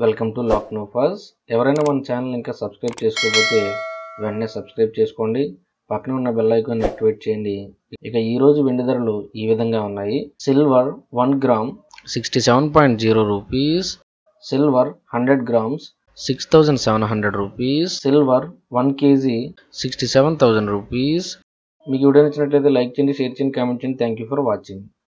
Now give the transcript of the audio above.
Welcome to లాక్ నో ఫాజ్ ఎవరైనా మన ఛానల్ ఇంకా సబ్స్క్రైబ్ చేసుకోకపోతే వెంటనే సబ్స్క్రైబ్ చేసుకోండి. పక్కన ఉన్న బెల్ ఐకాన్ యాక్టివేట్ చేయండి. ఇక ఈరోజు వెండి ధరలు ఈ విధంగా ఉన్నాయి. Silver one gram sixty seven point zero rupees silver hundred grams six thousand seven hundred rupees silver one KG sixty seven thousand rupees మీకు వీడియో నచ్చినట్లయితే లైక్ చేయండి షేర్ చేయండి కామెంట్ చేయండి. Thank you for watching